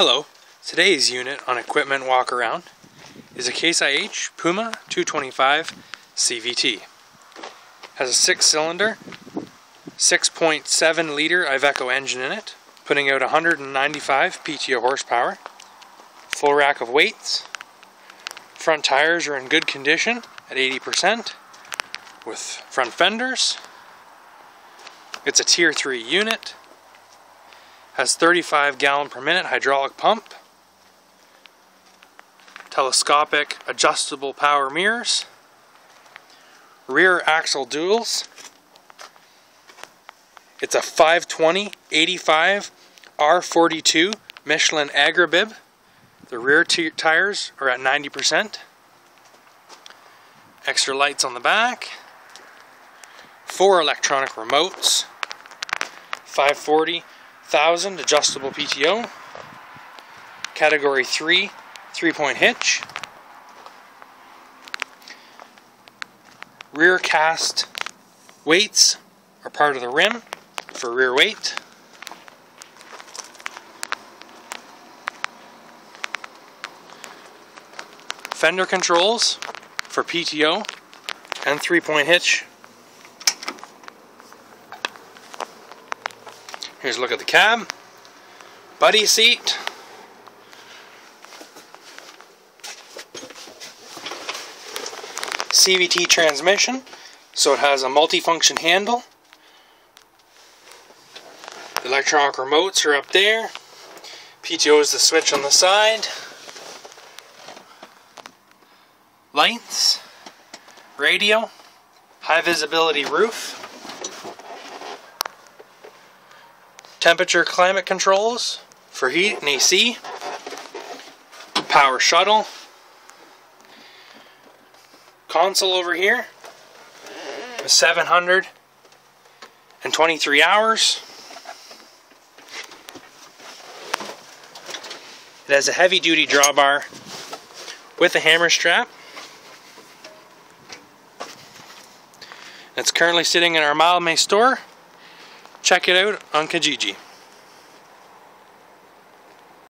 Hello, today's unit on equipment walk around is a Case IH Puma 225 CVT. Has a six cylinder, 6.7 liter Iveco engine in it, putting out 195 PTO horsepower, full rack of weights, front tires are in good condition at 80% with front fenders. It's a tier 3 unit has 35 gallon per minute hydraulic pump, telescopic adjustable power mirrors, rear axle duals. It's a 520 85 R42 Michelin Agribib. The rear tires are at 90%. Extra lights on the back. Four electronic remotes. 540 1000 adjustable PTO, category 3 three point hitch, rear cast weights are part of the rim for rear weight. Fender controls for PTO and three point hitch Here's a look at the cab. Buddy seat. CVT transmission, so it has a multifunction handle. The electronic remotes are up there. PTO is the switch on the side. Lights, radio, high visibility roof. Temperature climate controls for heat and AC, power shuttle, console over here with 723 hours. It has a heavy duty drawbar with a hammer strap. It's currently sitting in our Mile May store check it out on Kijiji.